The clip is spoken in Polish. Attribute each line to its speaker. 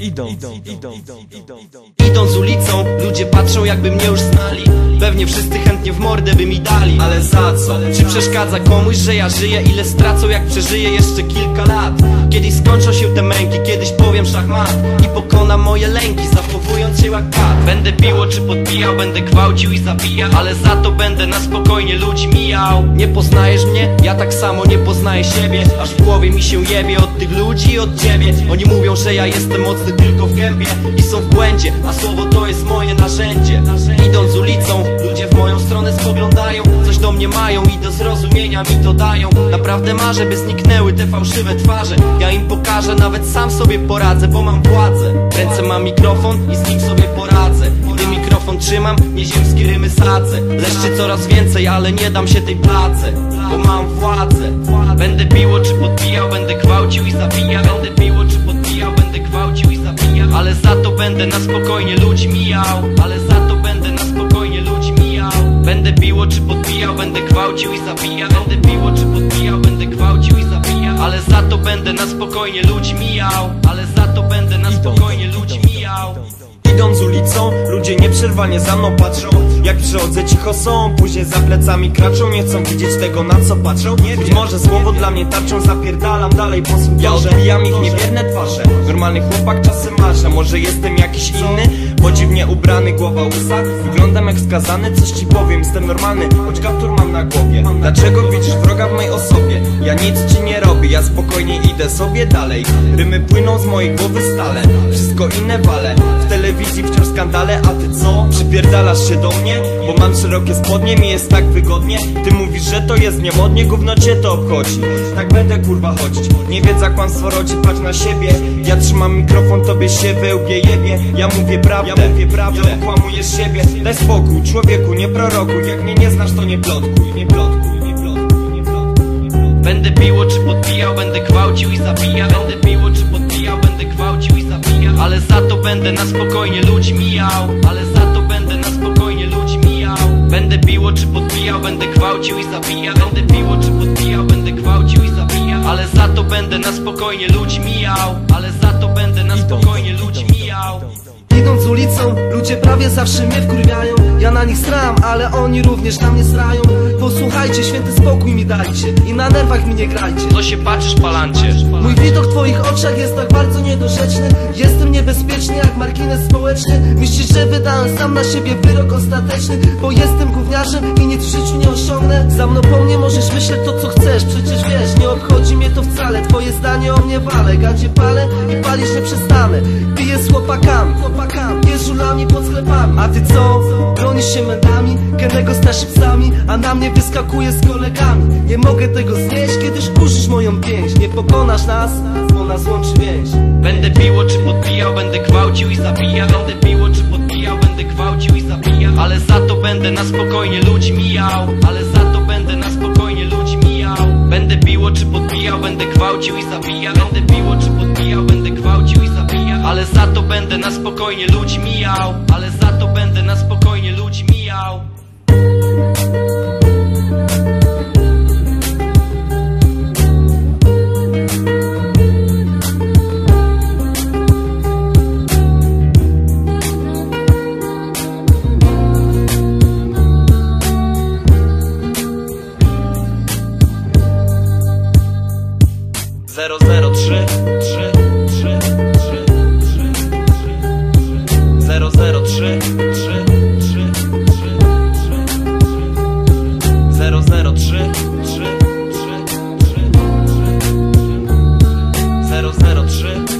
Speaker 1: idą, idą, idą, idą, idą.
Speaker 2: Idąc ulicą, ludzie patrzą jakby mnie już znali Pewnie wszyscy chętnie w mordę by mi dali Ale za co? Czy przeszkadza komuś, że ja żyję? Ile stracą jak przeżyję jeszcze kilka lat? Kiedyś skończą się te męki, kiedyś powiem szachmat I pokonam moje lęki, zachowując się jak kat Będę biło czy podbijał, będę gwałcił i zabijał Ale za to będę na spokojnie ludzi mijał Nie poznajesz mnie? Ja tak samo nie poznaję siebie Aż w głowie mi się jebie od tych ludzi i od ciebie Oni mówią, że ja jestem mocny tylko w gębie I są w błędzie, a słowo to jest moje narzędzie. Idąc ulicą, ludzie w moją stronę spoglądają Coś do mnie mają i do zrozumienia mi to dają. Naprawdę marzę, by zniknęły te fałszywe twarze. Ja im pokażę, nawet sam sobie poradzę, bo mam władzę. Ręce mam mikrofon i z nim sobie poradzę. Gdy mikrofon trzymam, nieziemskie rymy sadzę. Leszczy coraz więcej, ale nie dam się tej place Bo mam władzę. Będę biło czy podbijał, będę gwałcił i zabijał. Będę biło czy podbijał, Ale za to będę na spokojnie ludzi mijał. Ale za to będę na spokojnie ludzi mijał. Będę biło czy podbijał, będę gwałcił i zabijał. Będę biło czy podbijał, będę gwałcił i zabijał. Ale za to będę na spokojnie ludzi mijał. Ale za to będę na spokojnie ludzi mijał.
Speaker 3: Idąc ulicą, ludzie nieprzerwanie za mną patrzą Jak przychodzę cicho są, później za plecami kraczą. Nie chcą widzieć tego na co patrzą. Być może słowo dla mnie tarczą, zapierdalam dalej po Ja odbijam ich niewierne twarze. Normalny chłopak czasem marzę, może jestem jakiś inny? Podziwnie ubrany, głowa łysa Wyglądam jak skazany, coś ci powiem Jestem normalny, choć kaptur mam na głowie. Dlaczego widzisz wroga w mojej osobie? Ja nic ci nie robię, ja spokojnie idę sobie dalej. Rymy płyną z mojej głowy stale. Wszystko inne wale. W telewizji wciąż skandale, a ty co? Przypierdalasz się do mnie? Bo mam szerokie spodnie, mi jest tak wygodnie. Ty mówisz, że to jest niemodnie, gówno cię to obchodzi. Tak będę kurwa chodzić. Nie wiedza kłamstwo rodzi, patrz na siebie. Ja trzymam mikrofon, tobie się wełbie jebie Ja mówię prawdę, ja mówię prawdę. Okłamujesz siebie, daj spokój Człowieku, nie prorokuj Jak mnie nie znasz, to nie plotkuj Nie plotkuj, nie plotkuj, nie plotkuj, nie plotkuj.
Speaker 2: Będę biło czy podbijał, będę gwałcił i zabijał. Będę biło czy podbijał, będę gwałcił i zabijał. Ale za to będę na spokojnie ludzi mijał Ale za to gwałcił i zabijał Będę biło czy podbijał, będę gwałcił i zabijał Ale za to będę na spokojnie ludzi mijał. Ale za to będę na spokojnie ludzi mijał.
Speaker 4: Idąc ulicą, ludzie prawie zawsze mnie wkurwiają Ja na nich sram, ale oni również na mnie srają. Posłuchajcie, święty spokój mi dajcie I na nerwach mi nie grajcie.
Speaker 2: To się patrzysz palancie?
Speaker 4: Mój widok w twoich oczach jest tak bardzo niedorzeczny. Jestem niebezpieczny jak margines społeczny. Myślisz, że wydałem sam na siebie wyrok ostateczny? Bo jestem gówniarzem i nic w życiu nie osiągnę. Za mną po mnie możesz myśleć to co chcesz. Przecież wiesz, nie obchodzi mnie to wcale. Twoje zdanie o mnie wale. Gadzie palę i palisz nie przestanę. Piję z chłopakami, chłopakami. Jest żulami pod sklepami. A ty co? Bronisz się medami Kenego starzy psami A na mnie wyskakuje z kolegami. Nie mogę tego znieść, kiedyś kurzysz moją pięść. Nie pokonasz nas, bo nas łączy więź.
Speaker 2: Będę biło czy podbijał, będę gwałcił i zabijał. Będę biło czy podbijał, będę gwałcił i zabijał. Ale za to będę na spokojnie ludzi mijał. Ale za to będę na spokojnie ludzi mijał. Będę biło czy podbijał, będę gwałcił i zabijał. Będę biło czy podbijał, będę gwałcił i zabijał. Ale za to będę na spokojnie ludzi mijał. Ale za to będę na spokojnie mijał
Speaker 3: Zero, zero, trzy, trzy dobrze